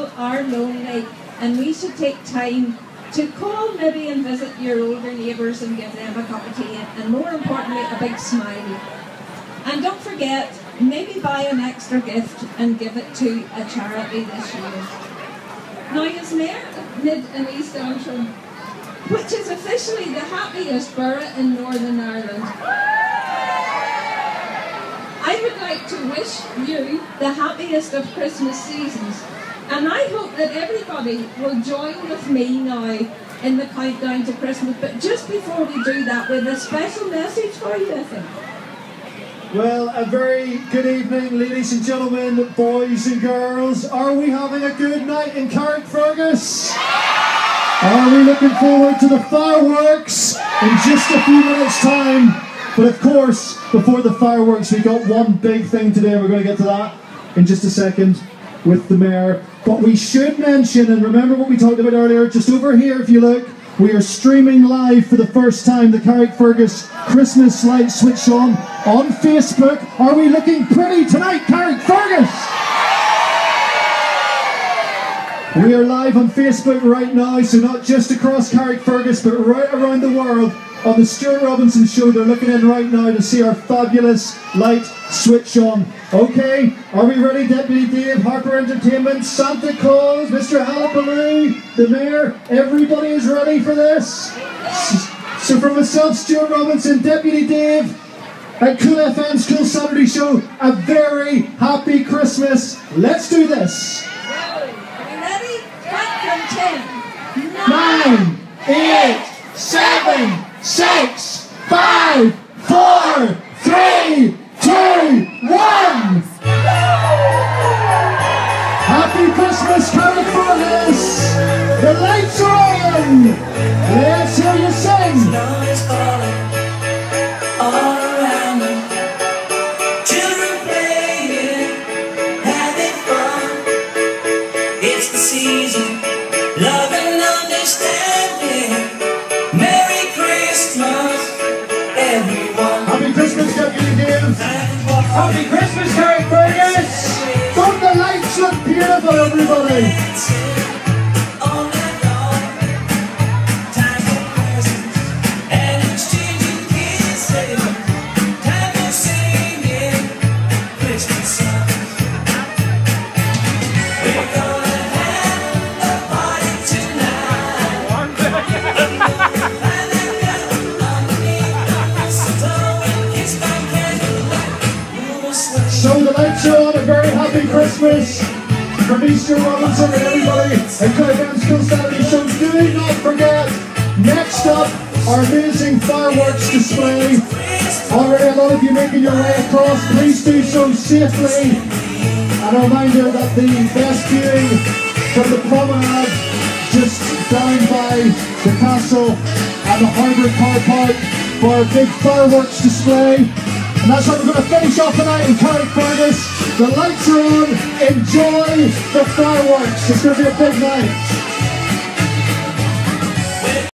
people are lonely and we should take time to call maybe and visit your older neighbours and give them a cup of tea and more importantly a big smile. And don't forget, maybe buy an extra gift and give it to a charity this year. Now is Mayor Mid and East Antrim, which is officially the happiest borough in Northern Ireland. I would like to wish you the happiest of Christmas seasons and I hope that everybody will join with me now in the countdown to Christmas. But just before we do that, with a special message for you, I think. Well, a very good evening, ladies and gentlemen, boys and girls. Are we having a good night in Carrickfergus? Are we looking forward to the fireworks in just a few minutes' time? But of course, before the fireworks, we got one big thing today. We're going to get to that in just a second with the mayor. But we should mention, and remember what we talked about earlier, just over here if you look, we are streaming live for the first time the Carrickfergus Christmas light switch on on Facebook. Are we looking pretty tonight, Carrickfergus? We are live on Facebook right now, so not just across Carrickfergus, but right around the world on the Stuart Robinson Show. They're looking in right now to see our fabulous light switch on. Okay, are we ready, Deputy Dave, Harper Entertainment, Santa Claus, Mr. Hullabaloo, the Mayor? Everybody is ready for this? So from myself, Stuart Robinson, Deputy Dave, at Cool FM Cool Saturday Show, a very happy Christmas. Let's do this. Are we ready? Count from ten. Nine, eight, seven, six, five, four, three, two, one. Happy Christmas, Carrickfergus! The lights are on. Let's hear you sing. Snow Happy Christmas, Carrickfergus. Don't the lights look beautiful, everybody? So the lights are on. A very happy Christmas from Stuart Robinson and everybody at Cool FM Cool Saturday Show. Do not forget, next up, our amazing fireworks display. Already a lot of you making your way across. Please do so safely. And a reminder that the best viewing from the promenade just down by the castle and the Harbour car park for a big fireworks display. And that's how we're going to finish off the night in Carrickfergus. The lights are on. Enjoy the fireworks. It's going to be a big night.